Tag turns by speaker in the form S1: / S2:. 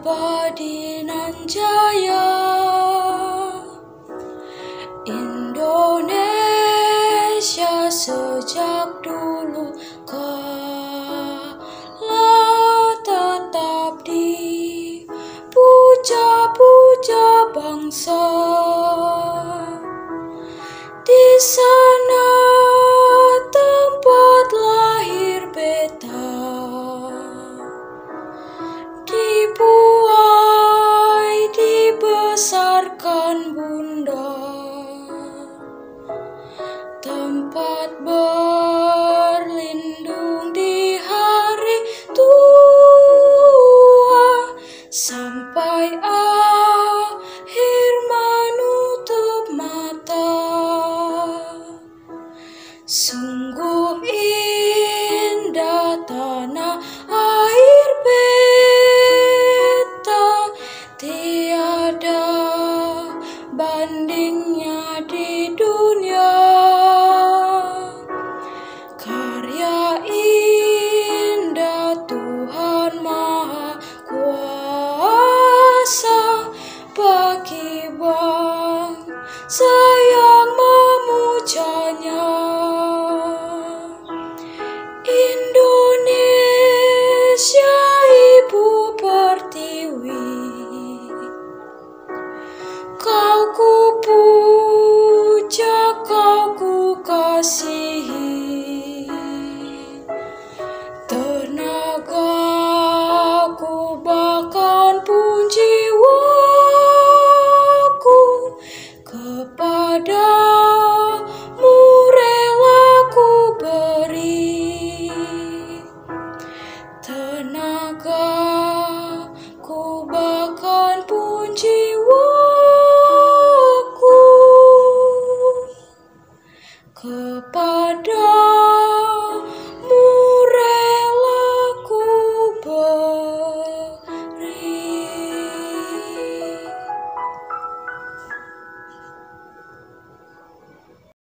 S1: abadi nan jaya Indonesia sejak dulu kala tetap di puja-puja bangsa. Di sana dibesarkan bunda. Tempat berlindung bangsa yang memujanya Indonesia ibu pertiwi. Kau ku ti.